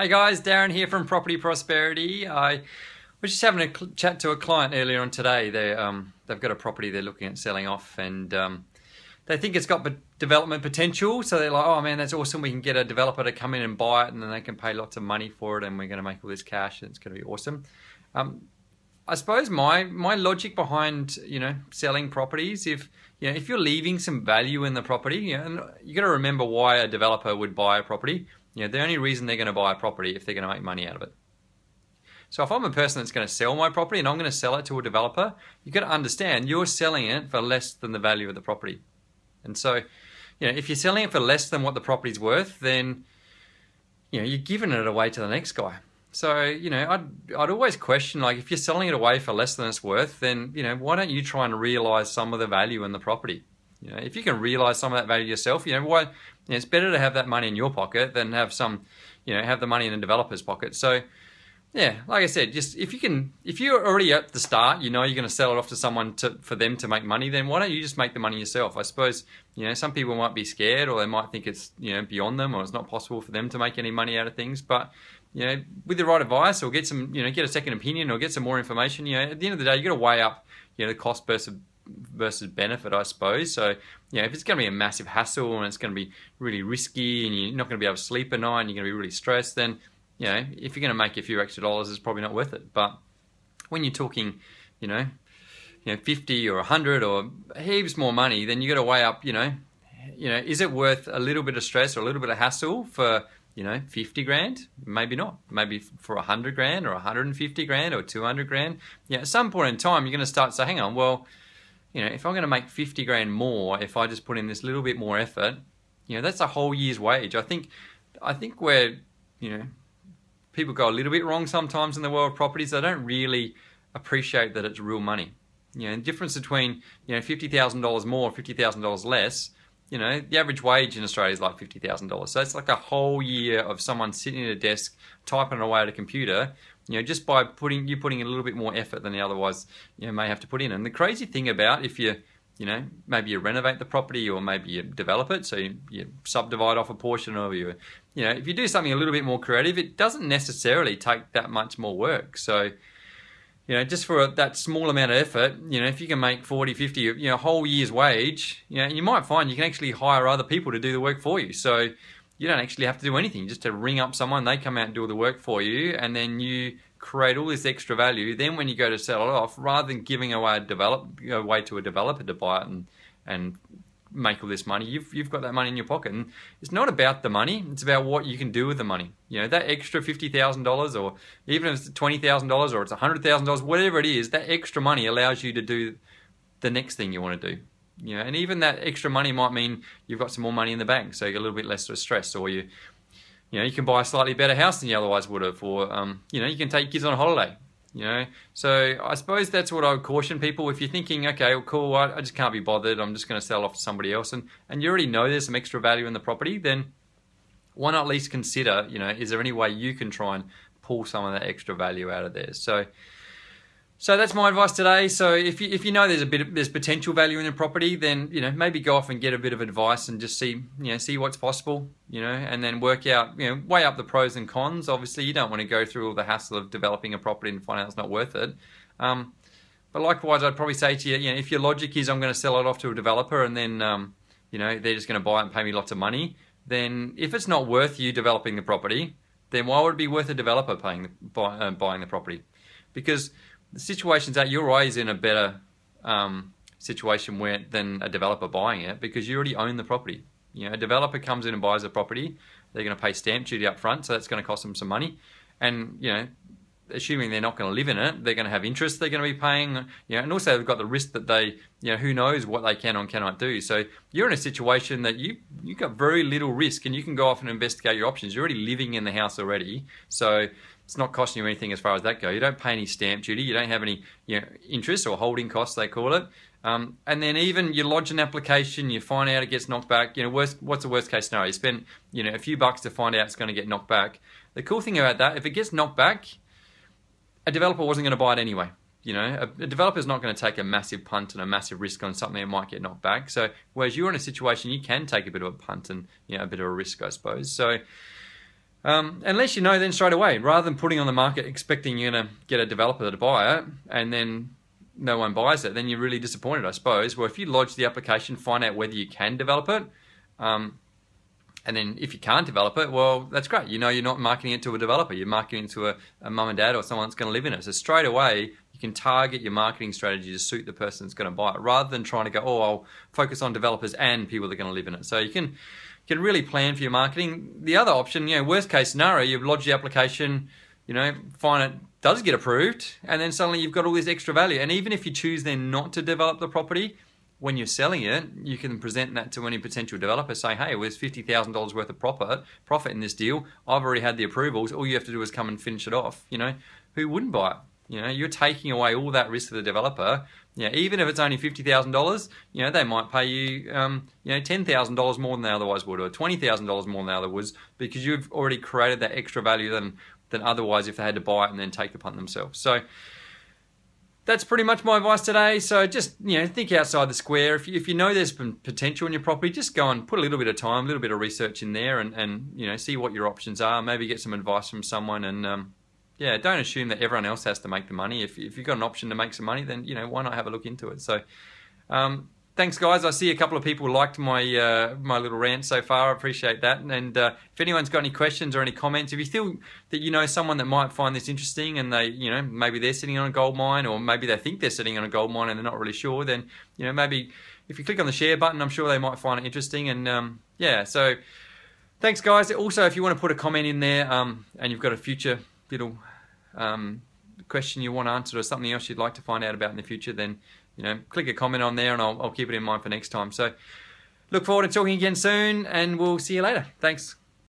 Hey guys, Darren here from Property Prosperity. I was just having a chat to a client earlier on today. They um, they've got a property they're looking at selling off, and um, they think it's got development potential. So they're like, "Oh man, that's awesome! We can get a developer to come in and buy it, and then they can pay lots of money for it, and we're going to make all this cash, and it's going to be awesome." Um, I suppose my my logic behind you know selling properties, if you know if you're leaving some value in the property, you know, and you got to remember why a developer would buy a property you know, the only reason they're going to buy a property if they're going to make money out of it. So if I'm a person that's going to sell my property and I'm going to sell it to a developer, you've got to understand you're selling it for less than the value of the property. And so, you know, if you're selling it for less than what the property's worth, then you know, you're giving it away to the next guy. So, you know, I'd, I'd always question, like, if you're selling it away for less than it's worth, then, you know, why don't you try and realize some of the value in the property? You know, if you can realize some of that value yourself, you know, why, you know, it's better to have that money in your pocket than have some, you know, have the money in a developer's pocket. So, yeah, like I said, just if you can, if you're already at the start, you know you're going to sell it off to someone to for them to make money. Then why don't you just make the money yourself? I suppose you know some people might be scared, or they might think it's you know beyond them, or it's not possible for them to make any money out of things. But you know, with the right advice, or get some, you know, get a second opinion, or get some more information. You know, at the end of the day, you got to weigh up, you know, the cost versus versus benefit, I suppose. So, you know, if it's going to be a massive hassle and it's going to be really risky and you're not going to be able to sleep at night and you're going to be really stressed, then, you know, if you're going to make a few extra dollars, it's probably not worth it. But when you're talking, you know, you know, 50 or 100 or heaps more money, then you got to weigh up, you know, you know, is it worth a little bit of stress or a little bit of hassle for, you know, 50 grand? Maybe not. Maybe for 100 grand or 150 grand or 200 grand. Yeah, at some point in time, you're going to start to say, hang on, well, you know, if I'm going to make 50 grand more, if I just put in this little bit more effort, you know, that's a whole year's wage. I think, I think where, you know, people go a little bit wrong sometimes in the world of properties, they don't really appreciate that it's real money. You know, the difference between, you know, $50,000 more, $50,000 less, you know, the average wage in Australia is like $50,000. So it's like a whole year of someone sitting at a desk, typing away at a computer, you know, just by putting you putting a little bit more effort than you otherwise you know, may have to put in. And the crazy thing about if you you know, maybe you renovate the property or maybe you develop it, so you, you, subdivide off a portion of you. You know, if you do something a little bit more creative, it doesn't necessarily take that much more work. So, you know, just for that small amount of effort, you know, if you can make 40, 50, you know, a whole year's wage, you know, you might find you can actually hire other people to do the work for you. So, you don't actually have to do anything. Just to ring up someone, they come out and do all the work for you, and then you create all this extra value. Then when you go to sell it off, rather than giving away a develop away to a developer to buy it and and make all this money, you've you've got that money in your pocket. And it's not about the money; it's about what you can do with the money. You know, that extra fifty thousand dollars, or even if it's twenty thousand dollars, or it's hundred thousand dollars, whatever it is, that extra money allows you to do the next thing you want to do you know, and even that extra money might mean you've got some more money in the bank, so you're a little bit less stress, or you, you know, you can buy a slightly better house than you otherwise would have, or um, you know, you can take kids on a holiday. You know, so I suppose that's what I would caution people. If you're thinking, okay, well, cool, I, I just can't be bothered, I'm just going to sell off to somebody else, and and you already know there's some extra value in the property, then why not at least consider, you know, is there any way you can try and pull some of that extra value out of there? So so that's my advice today. So if you, if you know there's a bit of, there's potential value in the property, then you know maybe go off and get a bit of advice and just see you know see what's possible, you know, and then work out you know weigh up the pros and cons. Obviously, you don't want to go through all the hassle of developing a property and find out it's not worth it. Um, but likewise, I'd probably say to you, you know, if your logic is I'm going to sell it off to a developer and then um, you know they're just going to buy it and pay me lots of money, then if it's not worth you developing the property, then why would it be worth a developer paying the, buy, uh, buying the property? Because the situation's that you're always in a better um, situation where than a developer buying it because you already own the property. You know, a developer comes in and buys a property, they're going to pay stamp duty up front, so that's going to cost them some money. And you know, assuming they're not going to live in it, they're going to have interest they're going to be paying. You know, and also they've got the risk that they, you know, who knows what they can or cannot do. So you're in a situation that you you've got very little risk, and you can go off and investigate your options. You're already living in the house already, so it's not costing you anything as far as that go. You don't pay any stamp duty. You don't have any you know, interest or holding costs, they call it. Um, and then even you lodge an application, you find out it gets knocked back. You know, worst, what's the worst case scenario? You spend you know a few bucks to find out it's going to get knocked back. The cool thing about that, if it gets knocked back, a developer wasn't going to buy it anyway. You know, a, a developer is not going to take a massive punt and a massive risk on something that might get knocked back. So, whereas you're in a situation you can take a bit of a punt and you know a bit of a risk, I suppose. So, Um, unless you know then straight away, rather than putting on the market expecting you're going to get a developer to buy it and then no one buys it, then you're really disappointed, I suppose. Well, if you lodge the application, find out whether you can develop it, um, and then if you can't develop it, well, that's great. You know you're not marketing it to a developer, you're marketing it to a, a mum and dad or someone that's going to live in it. So straight away, you can target your marketing strategy to suit the person that's going to buy it rather than trying to go, oh, I'll focus on developers and people that are going to live in it. So you can can really plan for your marketing. The other option, you know, worst case scenario, you've lodged the application, you know, find it does get approved, and then suddenly you've got all this extra value. And even if you choose then not to develop the property, when you're selling it, you can present that to any potential developer, say, "Hey, there's fifty thousand dollars worth of profit profit in this deal. I've already had the approvals. All you have to do is come and finish it off." You know, who wouldn't buy it? You know, you're taking away all that risk for the developer. Yeah, even if it's only fifty thousand dollars, you know they might pay you, um, you know, ten thousand dollars more than they otherwise would, or twenty thousand dollars more than they otherwise would, because you've already created that extra value than than otherwise if they had to buy it and then take the punt themselves. So that's pretty much my advice today. So just you know, think outside the square. If you, if you know there's potential in your property, just go and put a little bit of time, a little bit of research in there, and and you know, see what your options are. Maybe get some advice from someone, and um, yeah, don't assume that everyone else has to make the money. If, if you've got an option to make some money, then you know why not have a look into it. So, um, thanks guys. I see a couple of people liked my uh, my little rant so far. I appreciate that. And uh, if anyone's got any questions or any comments, if you feel that you know someone that might find this interesting, and they you know maybe they're sitting on a gold mine, or maybe they think they're sitting on a gold mine and they're not really sure, then you know maybe if you click on the share button, I'm sure they might find it interesting. And um, yeah, so. Thanks, guys. Also, if you want to put a comment in there um, and you've got a future little um, question you want answered or something else you'd like to find out about in the future, then you know click a comment on there and I'll, I'll keep it in mind for next time. So look forward to talking again soon and we'll see you later. Thanks.